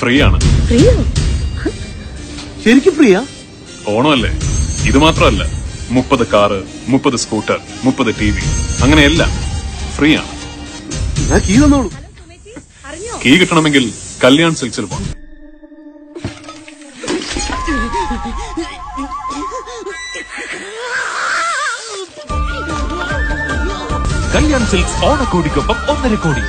Free ആണ് ഫ്രീയോ? ശരിക്കും ഫ്രീയാ? ഓണമല്ലേ? ഇത് മാത്രമല്ല. മുപ്പത് കാറ് മുപ്പത് സ്കൂട്ടർ മുപ്പത് ടി വി അങ്ങനെ എല്ലാം ഫ്രീ ആണ് എന്നാ കീ തന്നോളൂ. കീ കിട്ടണമെങ്കിൽ കല്യാൺ സിൽക്സിൽ പോകണം കല്യാൺ സിൽക്സ് ഓണക്കോടിക്കൊപ്പം ഒന്നര കോടി.